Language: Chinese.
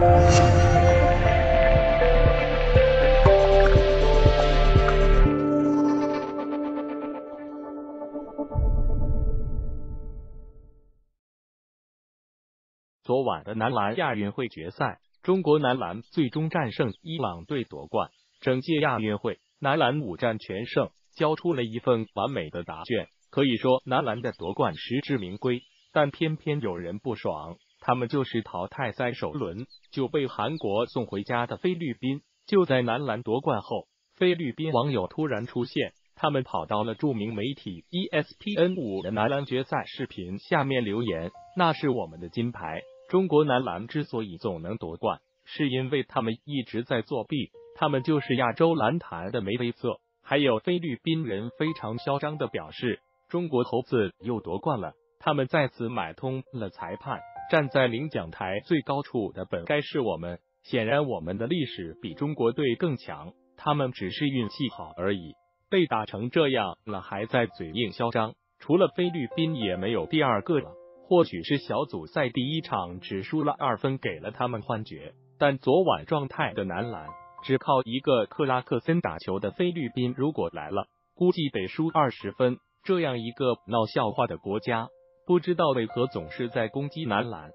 昨晚的男篮亚运会决赛，中国男篮最终战胜伊朗队夺冠。整届亚运会，男篮五战全胜，交出了一份完美的答卷。可以说，男篮的夺冠实至名归。但偏偏有人不爽，他们就是淘汰赛首轮就被韩国送回家的菲律宾。就在男篮夺冠后，菲律宾网友突然出现，他们跑到了著名媒体 ESPN 五的男篮决赛视频下面留言：“那是我们的金牌。”中国男篮之所以总能夺冠，是因为他们一直在作弊，他们就是亚洲篮坛的梅威瑟。还有菲律宾人非常嚣张的表示，中国猴子又夺冠了，他们再次买通了裁判，站在领奖台最高处的本该是我们。显然，我们的历史比中国队更强，他们只是运气好而已。被打成这样了，还在嘴硬嚣张，除了菲律宾也没有第二个了。或许是小组赛第一场只输了二分给了他们幻觉，但昨晚状态的男篮只靠一个克拉克森打球的菲律宾，如果来了，估计得输二十分。这样一个闹笑话的国家，不知道为何总是在攻击男篮。